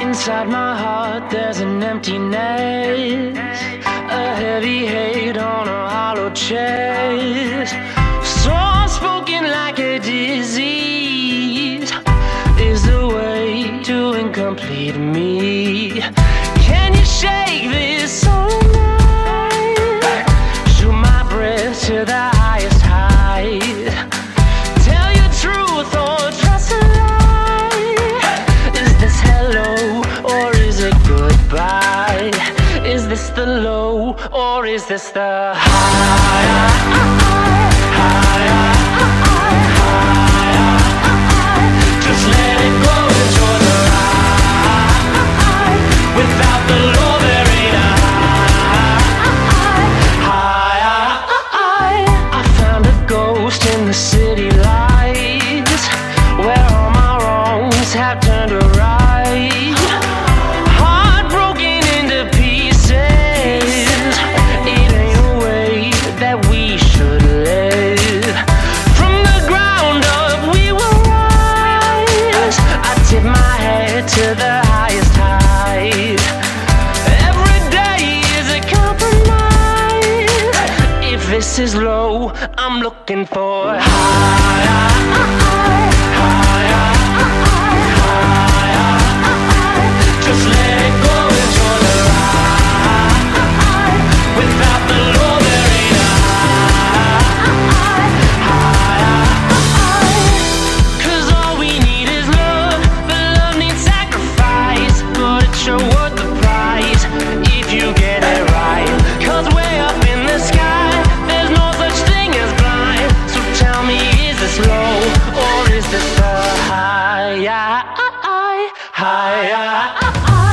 Inside my heart there's an emptiness A heavy hate on a hollow chest So spoken like a disease Is the way to incomplete me Can you shake this all night? Shoot my breath to the low or is this the high? Just let it go, enjoy the ride. Without the low, there ain't a high. I found a ghost in the city lights, where all my wrongs have turned to right. Is low, I'm looking for higher. Just high, higher. Ah, ah.